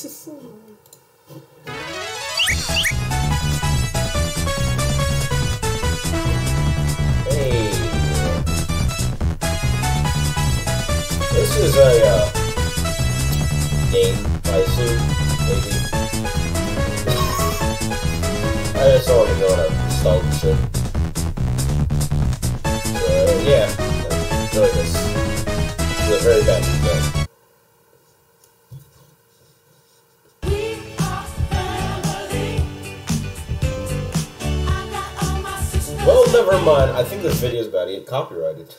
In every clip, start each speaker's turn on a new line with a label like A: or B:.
A: hey. This is a uh, game, I assume, maybe. I just nostalgia trip. So, yeah, enjoy this. Very bad. Never mind. I think this video is about to get copyrighted.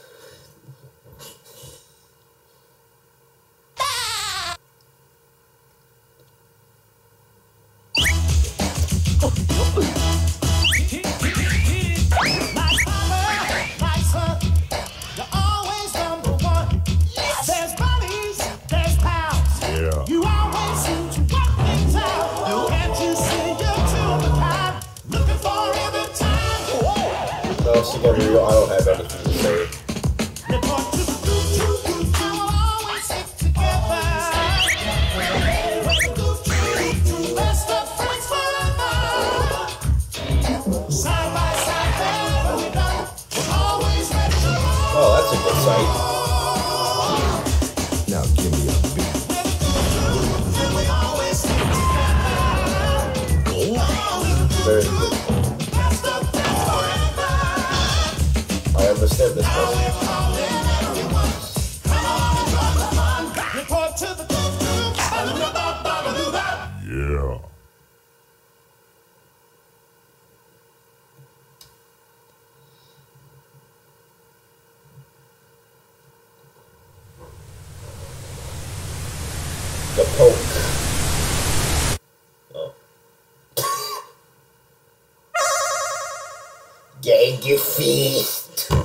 A: Understand this.
B: Ba-da-da-ba-ba-da-da.
C: Yeah.
A: The poke. Oh. Gang
D: Watch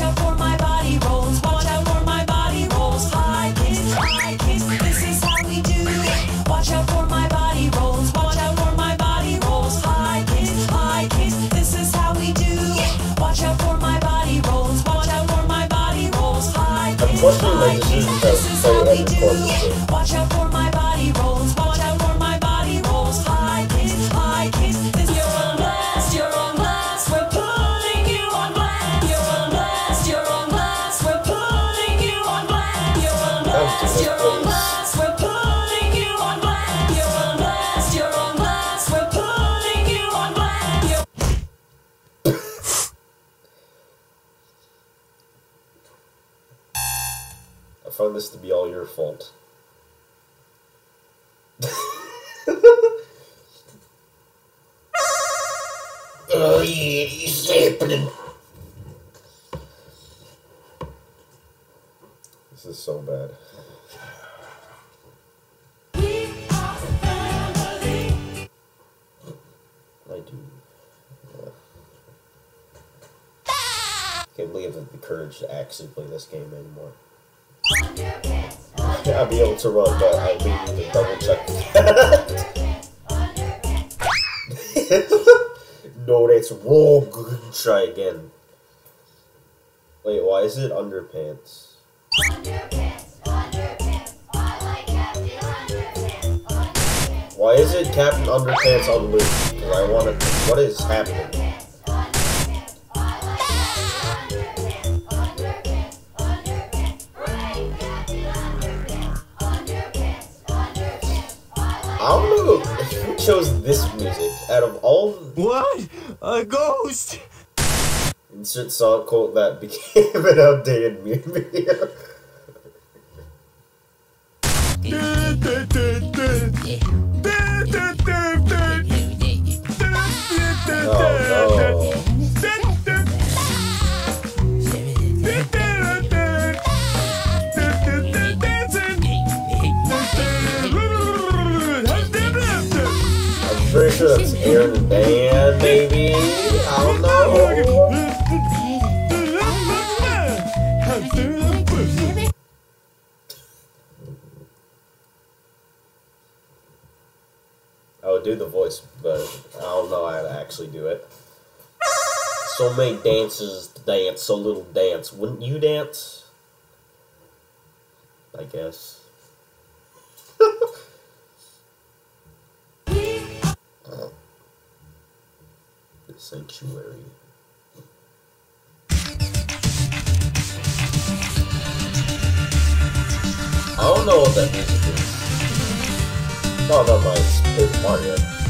D: out for my body rolls. Watch out for my body rolls. High kicks, high kicks. This is how we do it. Watch out for my body rolls. Watch out for my body rolls. High kicks, high kicks. This is how we do it. Watch out for my body rolls. Watch out for my body rolls. High kicks, high kicks. This is how we do it. Watch out for
A: found this to be all your fault. oh yeah, it's happening. This is so bad. I do. Yeah. Can't believe I have the courage to actually play this game anymore. I'll be able to run, but I need to double check. no, that's wrong. Try again. Wait, why is it underpants? Why is it Captain Underpants on loop? Because I want to. What is happening? Chose this music out of all
E: What? A ghost?
A: insert song quote that became an outdated meme. oh no. Van, maybe? I don't know. I would do the voice, but I don't know how to actually do it. So many dances to dance, so little dance. Wouldn't you dance? I guess. sanctuary. I don't know what that music is. Not on my Paper Mario.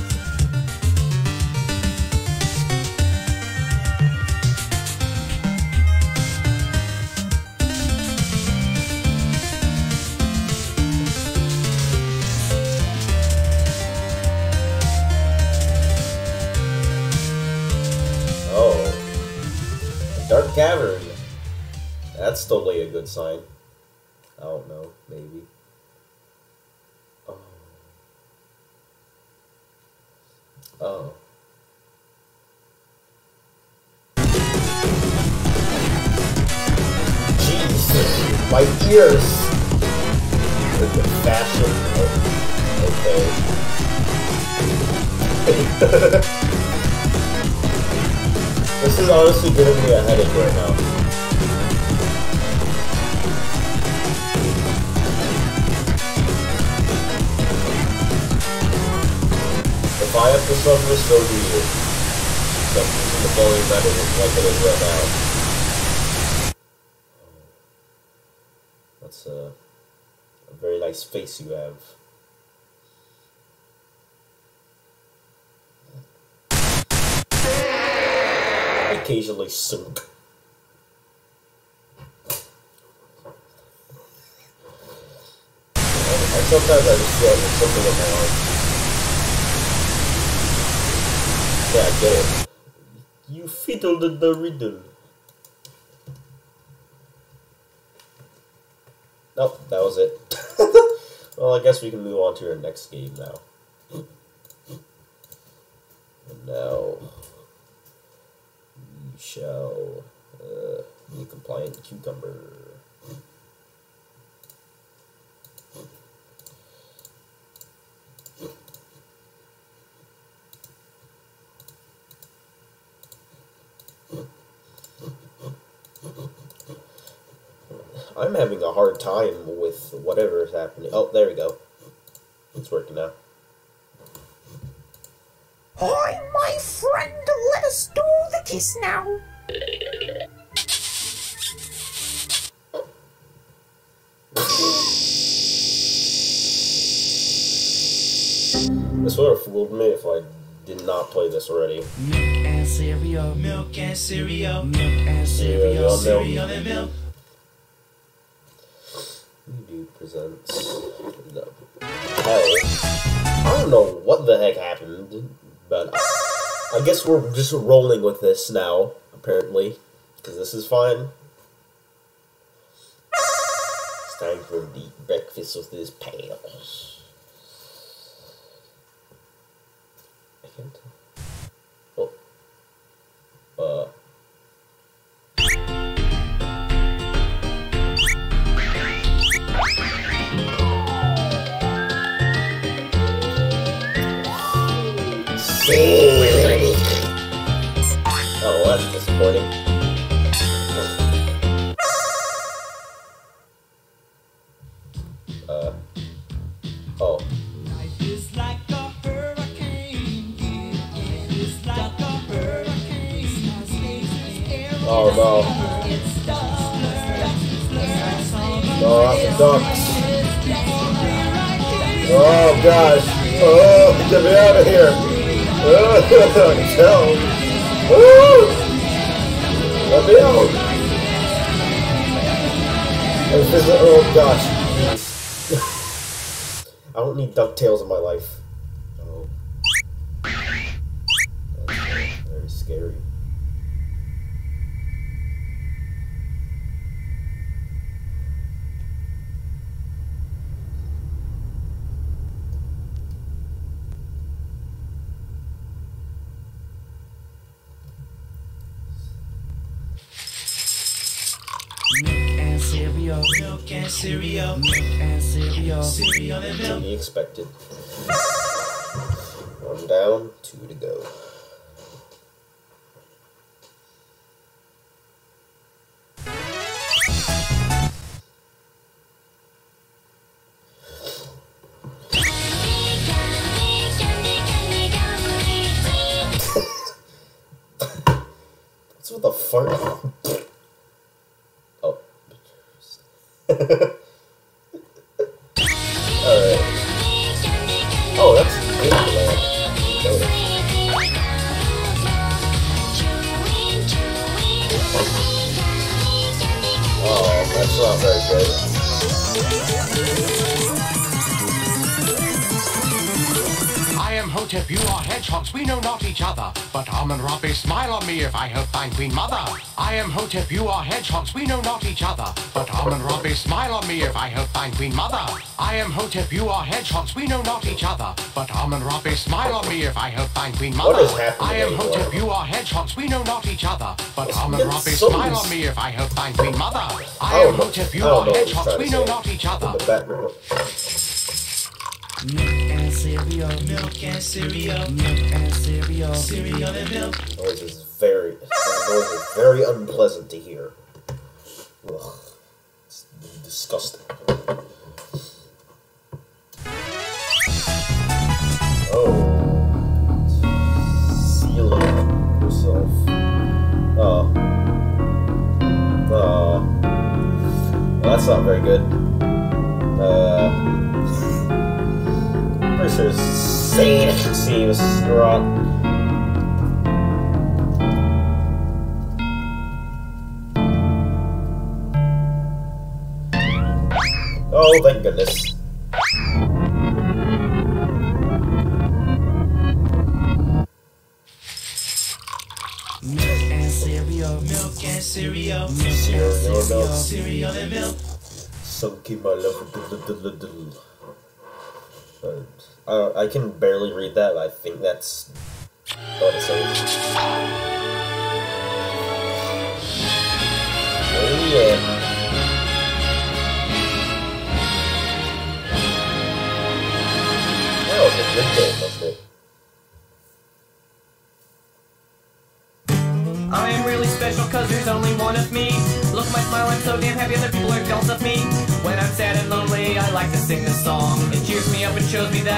A: That's totally a good sign. I don't know, maybe. Oh. Oh. Jeez, my ears. With the fashion. Okay. this is honestly giving me a headache right now. Suffer, so do you. Stop using the that is like it is right now. That's a, a very nice face you have. I occasionally sink. Sometimes I just feel like there's something in my arm. You fiddled the riddle. Nope, that was it. well, I guess we can move on to our next game now. And now we shall uh, be compliant cucumber. I'm having a hard time with whatever is happening. Oh, there we go. It's working now.
C: Hi, my friend. Let us do the kiss now.
A: This would have fooled me if I did not play this already.
C: Milk and cereal.
B: Milk and cereal.
C: Milk and
A: Cereal,
C: cereal.
B: Cereal and milk.
A: Presents. I don't know what the heck happened, but I, I guess we're just rolling with this now, apparently, because this is fine. It's time for the breakfast with his pals. I can't. Oh. Uh, oh.
B: a hurricane.
A: Oh no. No, not the ducks. Oh gosh. Oh, get me out of here. Oh, tell. Woo! Let me out. This is, oh gosh. I don't need DuckTales in my life. Oh. That's very scary.
C: And cereal.
B: Milk and cereal.
C: Cereal
B: and
A: To be expected. One down, two to go. Not very good.
F: I Hotep, you are hedgehogs, we know not each other. But Amun Rabi, smile on me if I help find Queen Mother. I am Hotep, you are hedgehogs, we know not each other. But Amun Rabi, smile on me if I help find Queen Mother. I am Hotep, you are hedgehogs, we know not each other. But Amun Rabi, smile on me if I help find Queen Mother.
A: What is happening
F: I am
A: anymore?
F: Hotep, you are hedgehogs, we know not each other. But
A: It's
F: Amun
A: getting
F: Rabi,
A: so
F: smile on me if I help find Queen Mother. I
A: I
F: am Hotep, you are
A: know what he's
F: hedgehogs, we know not each other.
A: In the background.
G: Milk and cereal, milk and cereal, milk and cereal, cereal and milk.
A: Noise is very, noise is very unpleasant to hear. Ugh. It's disgusting. Oh. Seal yourself. Oh. Oh. Well, that's not very good. Pretty sure Sane seems wrong. Oh, thank goodness.
G: Milk and cereal, milk and cereal, milk and
A: Cereal,
G: cereal,
A: milk.
G: cereal and milk.
A: So keep my love. Uh, I can barely read that, I think that's what it says.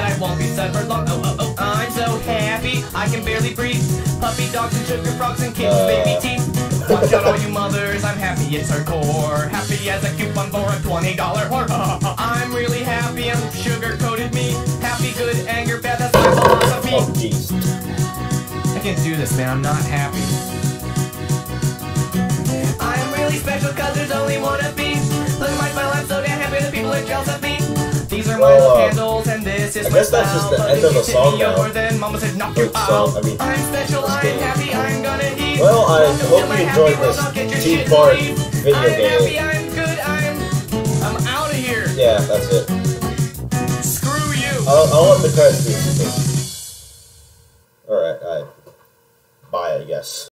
H: I won't be sad for long. Oh, oh, oh, I'm so happy, I can barely breathe. Puppy dogs and sugar frogs and kids'
A: Uh.
H: baby teeth. Watch out all you mothers, I'm happy, it's hardcore. Happy as a coupon for a $20 whore. I'm really happy, I'm sugar-coated me. Happy, good, anger, bad, that's my philosophy.
A: Oh.
H: I can't do this, man. I'm not happy. I am really special cause there's only one of me. Look at my smile, I'm so damn happy that people are jealous of me. These are my
A: uh,
H: candles and this is
A: I guess that's just the end of the song now.
H: over, then mama said knock you
A: Wait, so. I mean,
H: I'm special, I'm
A: game.
H: happy, I'm gonna eat.
A: Well, I hope you enjoyed this
H: I'll get your
A: two
H: shit
A: part
H: sleep.
A: video game.
H: happy, I'm good, I'm... I'm out of here.
A: Yeah, that's it.
H: Screw you.
A: I'll, I'll let the credits be.